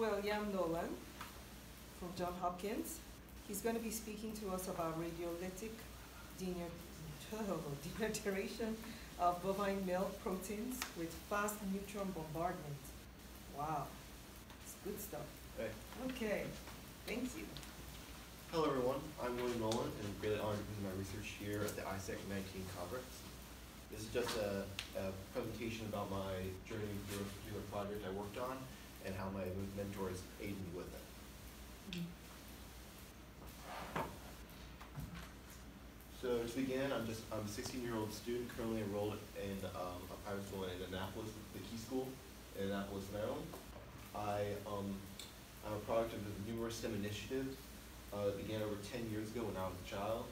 William Nolan from John Hopkins. He's going to be speaking to us about radiolytic denaturation of bovine milk proteins with fast neutron bombardment. Wow, it's good stuff. Hey. Okay, thank you. Hello everyone, I'm William Nolan and I'm really honored to present my research here at the ISEC 19 conference. This is just a, a presentation about my journey through a particular project I worked on and how my mentors aided me with it. So to begin, I'm just I'm a 16 year old student currently enrolled in um, a private school in Annapolis, the Key School in Annapolis, Maryland. I um, I'm a product of the numerous STEM initiatives uh, that began over 10 years ago when I was a child.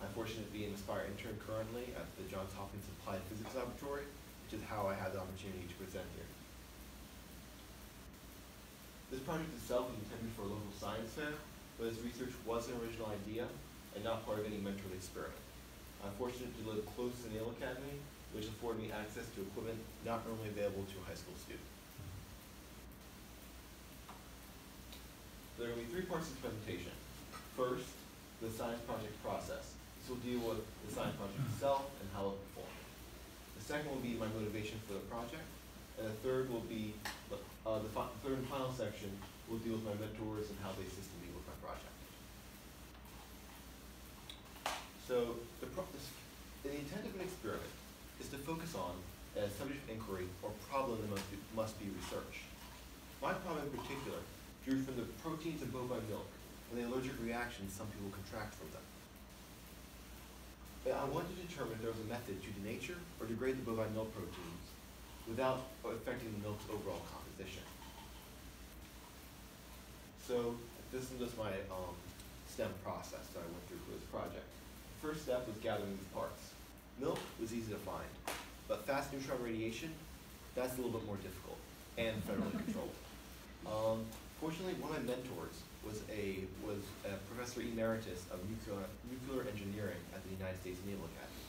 I'm fortunate to be an Aspire intern currently at the Johns Hopkins Applied Physics Laboratory, which is how I had the opportunity to present here. Project itself was intended for a local science fair, but this research was an original idea and not part of any mentored experiment. I'm fortunate to live close to Naval Academy, which afforded me access to equipment not normally available to a high school student. There are going to be three parts of the presentation. First, the science project process. This will deal with the science project itself and how it performed. The second will be my motivation for the project. And the third will be, uh, the third and final section will deal with my mentors and how they assisted me with my project. So the, the intent of an experiment is to focus on a subject of inquiry or problem that must be, must be researched. My problem in particular drew from the proteins in bovine milk and the allergic reactions some people contract from them. But I wanted to determine if there was a method to denature or degrade the bovine milk proteins without affecting the milk's overall composition. So this is just my um, STEM process that I went through for this project. First step was gathering these parts. Milk was easy to find, but fast neutron radiation, that's a little bit more difficult and federally controlled. Um, fortunately, one of my mentors was a was a professor emeritus of nuclear nuclear engineering at the United States Naval Academy.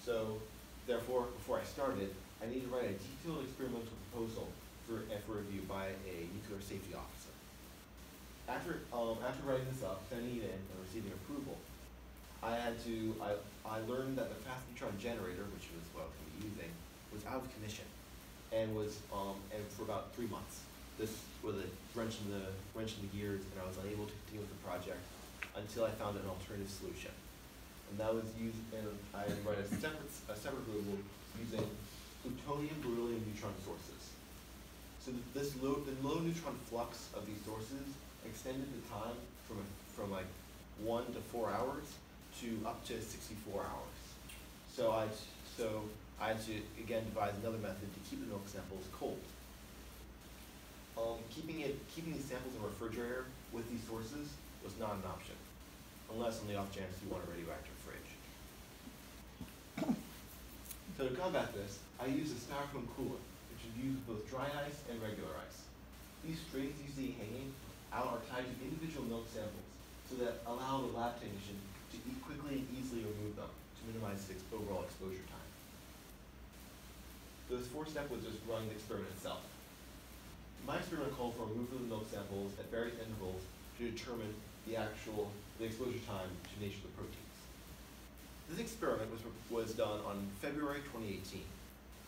So, therefore, before I started, I needed to write a detailed experimental proposal for, for review by a nuclear safety officer. After um, after writing this up, sending it in, and receiving approval, I had to I, I learned that the fast neutron generator, which was what I was going to be using, was out of commission, and was um, and for about three months. This was a wrench in the wrench in the gears, and I was unable to continue with the project until I found an alternative solution. And that was used, and I wrote a separate a separate proposal using plutonium beryllium neutron sources. So th- this low the low neutron flux of these sources extended the time from from like one to four hours to up to 64 hours. So I so I had to again devise another method to keep the milk samples cold. Um, keeping it keeping these samples in a refrigerator with these sources was not an option, unless on the off chance you want a radioactive fridge. So to combat this, I use a styrofoam cooler, which is used with both dry ice and regular ice. These strings you see hanging out are tied to individual milk samples, so that allow the lab technician to quickly and easily remove them to minimize ex- overall exposure time. So this fourth step was just running the experiment itself. My experiment called for removal of the milk samples at various intervals to determine the actual the exposure time to nature of the proteins. This experiment was, was done on February 2018,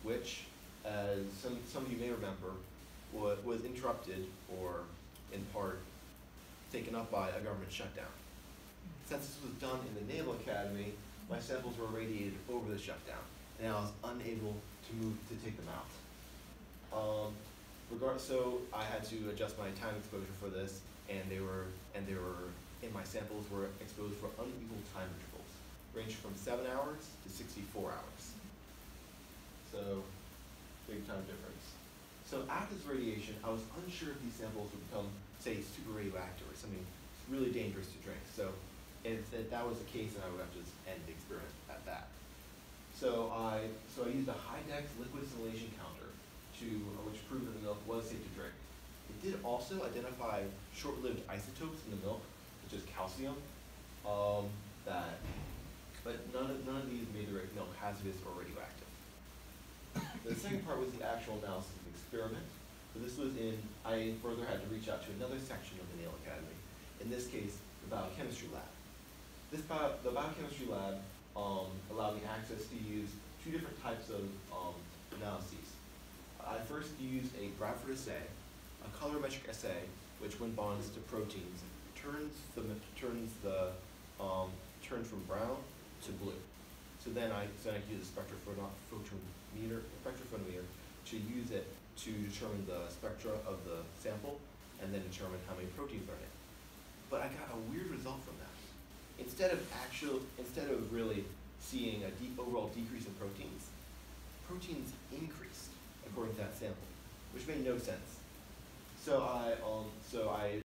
which, as some, some of you may remember, was, was interrupted or in part taken up by a government shutdown. Since this was done in the Naval Academy, my samples were irradiated over the shutdown, and I was unable to move to take them out. Um, regard, so I had to adjust my time exposure for this, and they were and they were samples were exposed for unequal time intervals, ranging from seven hours to 64 hours. So, big time difference. So after this radiation, I was unsure if these samples would become, say, super radioactive or something really dangerous to drink. So if, if that was the case, then I would have to just end the experiment at that. So I so I used a Hidex liquid scintillation counter to which proved that the milk was safe to drink. It did also identify short-lived isotopes in the milk, such as calcium, um, that, but none of, none of these made the milk hazardous or radioactive. The second part was the actual analysis of the experiment. So this was in, I further had to reach out to another section of the Naval Academy, in this case, the biochemistry lab. This bio, the biochemistry lab, um, allowed me access to use two different types of, um, analyses. I first used a Bradford assay, a colorimetric assay, which when bonds to proteins, turns the, turns the, um, turns from brown to blue. So then I, then I use a spectrophotometer, spectrophotometer to use it to determine the spectra of the sample and then determine how many proteins are in it. But I got a weird result from that. Instead of actual, instead of really seeing a overall decrease in proteins, proteins increased according to that sample, which made no sense. So I, um, so I